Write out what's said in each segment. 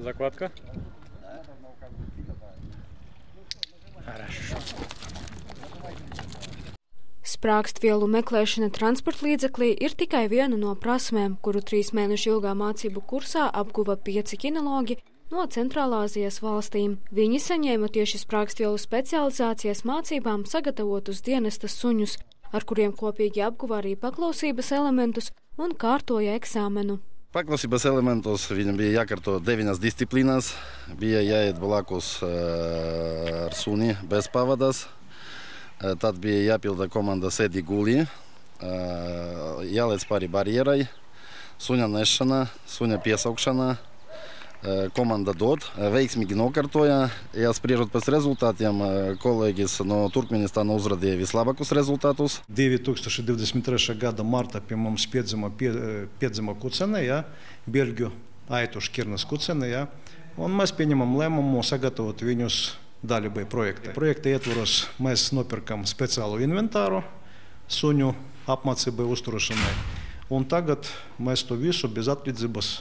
Закладка? Хорошо. Sprākstvielu meklēšana transporta līdzeklī ir tikai viena no prasmēm, kuru trīs mēnešu ilgā mācību kursā apguva pieci kinologi no Centrālāzijas valstīm. Viņi saņēma tieši sprākstvielu specializācijas mācībām sagatavotus dienesta suņus, ar kuriem kopīgi apguva arī paklausības elementus un kārtoja eksāmenu. Пак носи бас елементос, видим би јакарто девинас дисциплинас, бие јајет болакос е, арсуни без павадас, тат бие јапил да команда седи гули, јалец пари бариерај, сунја нешана, сунја пјесокшана, Komanda dod, veiksmīgi nokārtoja. Ja spriežot pēc rezultātiem, kolēģis no Turkmenistāna uzrādīja vislabākos rezultātus. 2023. gada martā pie mums piedzima, pie, piedzima kucene, ja, Belģu aitu šķirnes kucene. Ja, un mēs pieņemam lēmumu sagatavot viņus dalībai projektā. Projekta ietvaros mēs nopirkam speciālu inventāru suņu apmācībai, uzturēšanai. Un tagad mēs to visu bez atlīdzības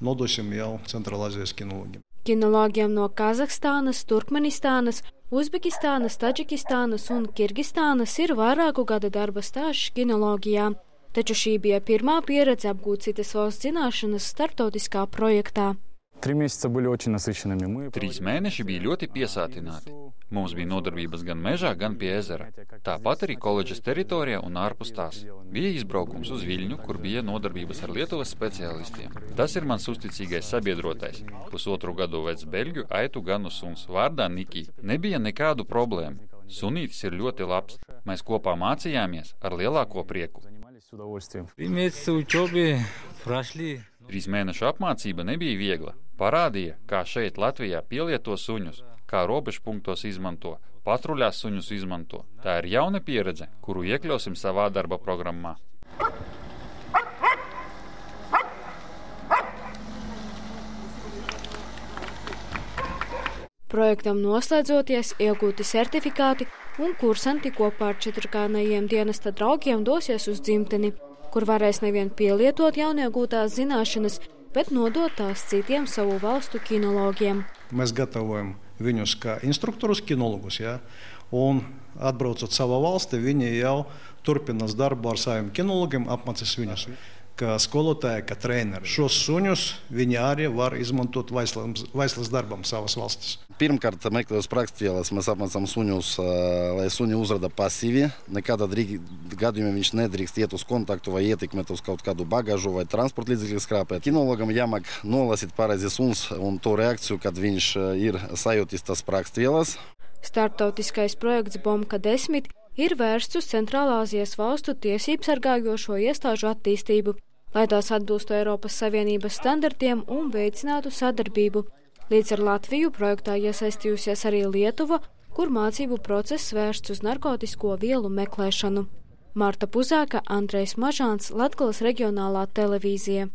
nodosim jau Centrālāzijas kinologiem. Kinologiem no Kazahstānas, Turkmenistānas, Uzbekistānas, Taģikistānas un Kirgistānas ir vairāku gada darba stāžs kinoloģijā. Taču šī bija pirmā pieredze apgūt citas valsts zināšanas starptautiskā projektā. Trīs mēneši bija ļoti piesātināti. Mums bija nodarbības gan mežā, gan pie ezera. Tāpat arī koledžas teritorijā un ārpus tās. Bija izbraukums uz Viļņu, kur bija nodarbības ar Lietuvas speciālistiem. Tas ir mans uzticīgais sabiedrotais. Pusotru gadu vecs beļģu aitu ganu suns vārdā Nikī. Nebija nekādu problēmu. Sunītis ir ļoti labs. Mēs kopā mācījāmies ar lielāko prieku. Trīs mēnešu apmācība nebija viegla. Parādīja, kā šeit Latvijā pielieto suņus, kā robežpunktos izmanto, patruļās suņus izmanto. Tā ir jauna pieredze, kuru iekļausim savā darba programmā. Projektam noslēdzoties, iegūti certifikāti un kursanti kopā ar četrkānajiem dienesta draugiem dosies uz dzimteni, kur varēs nevien pielietot jauniegūtās zināšanas, bet nodot tās citiem savu valstu kinologiem. Mēs gatavojam viņus kā instruktorus, kinologus. Ja? Un atbraucot savā valstī, viņi jau turpinās darbu ar saviem kinologiem, apmācīs viņus kā skolotāji, kā treneri. Šos suņus viņi arī var izmantot vaislas darbam savas valstis. Pirmkārt, meklējot sprāgstvielas, mēs apmācām suņus, lai suņi uzrada pasīvi. Nekādā gadījumā viņš nedrīkst iet uz kontaktu vai ietekmēt uz kaut kādu bagāžu vai transporta līdzekļu skrāpēt. Kinologam jāmāk nolasīt pareizi suns un to reakciju, kad viņš ir sajūtis tas sprāgstvielas. Startautiskais projekts Bomka 10 ir vērsts uz Centrālāzijas valstu tiesību sargājošo iestāžu attīstību, lai tās atbilstu Eiropas Savienības standartiem un veicinātu sadarbību. Līdz ar Latviju projektā iesaistījusies arī Lietuva, kur mācību process vērsts uz narkotisko vielu meklēšanu. Marta Puzāka, Andrejs Mažāns, Latgales reģionālā televīzija.